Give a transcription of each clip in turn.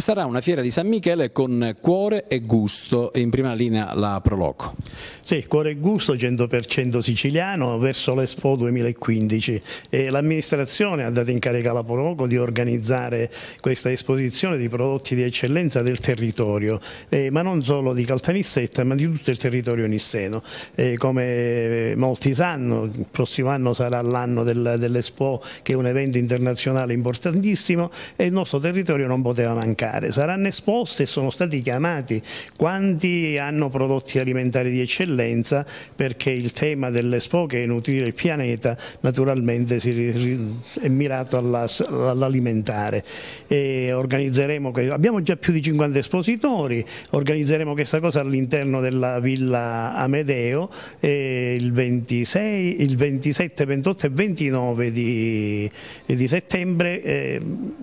Sarà una fiera di San Michele con cuore e gusto in prima linea la Proloco. Sì, cuore e gusto 100% siciliano verso l'Expo 2015 e l'amministrazione ha dato in carica alla Proloco di organizzare questa esposizione di prodotti di eccellenza del territorio, eh, ma non solo di Caltanissetta ma di tutto il territorio nisseno. Eh, come molti sanno, il prossimo anno sarà l'anno del, dell'Expo che è un evento internazionale importantissimo e il nostro territorio non poteva mancare alimentare. Saranno esposti e sono stati chiamati quanti hanno prodotti alimentari di eccellenza perché il tema dell'Expo che è nutrire il pianeta naturalmente è mirato all'alimentare. abbiamo già più di 50 espositori, organizzeremo questa cosa all'interno della Villa Amedeo il, 26, il 27, 28 e 29 di, di settembre, eh,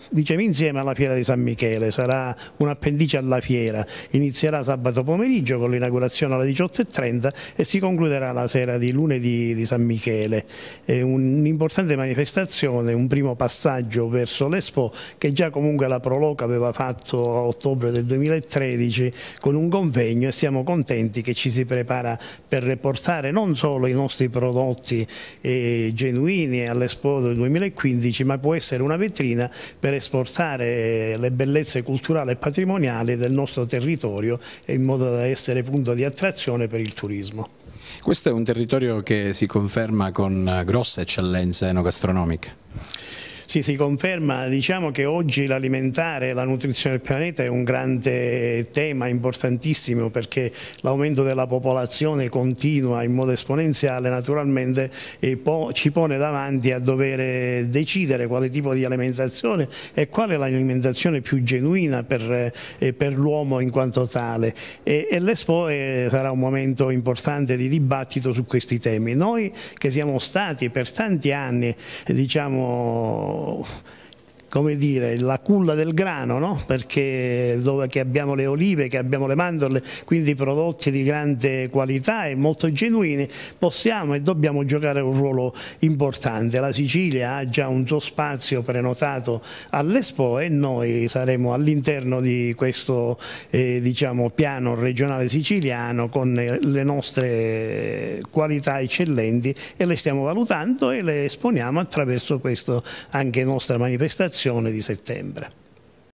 diciamo insieme alla Fiera di San Michele sarà un appendice alla fiera, inizierà sabato pomeriggio con l'inaugurazione alle 18.30 e si concluderà la sera di lunedì di San Michele. Un'importante manifestazione, un primo passaggio verso l'Expo che già comunque la Proloca aveva fatto a ottobre del 2013 con un convegno e siamo contenti che ci si prepara per portare non solo i nostri prodotti eh, genuini all'Expo del 2015 ma può essere una vetrina per esportare le bellezze culturale e patrimoniale del nostro territorio in modo da essere punto di attrazione per il turismo. Questo è un territorio che si conferma con grosse eccellenze enogastronomiche. Sì, si conferma, diciamo che oggi l'alimentare e la nutrizione del pianeta è un grande tema importantissimo perché l'aumento della popolazione continua in modo esponenziale naturalmente po ci pone davanti a dover decidere quale tipo di alimentazione e quale è l'alimentazione più genuina per, eh, per l'uomo in quanto tale e, e l'Expo sarà un momento importante di dibattito su questi temi. Noi che siamo stati per tanti anni diciamo oh, come dire, la culla del grano, no? perché dove abbiamo le olive, che abbiamo le mandorle, quindi prodotti di grande qualità e molto genuini, possiamo e dobbiamo giocare un ruolo importante. La Sicilia ha già un suo spazio prenotato all'Expo e noi saremo all'interno di questo eh, diciamo, piano regionale siciliano con le nostre qualità eccellenti e le stiamo valutando e le esponiamo attraverso questo anche nostra manifestazione di settembre.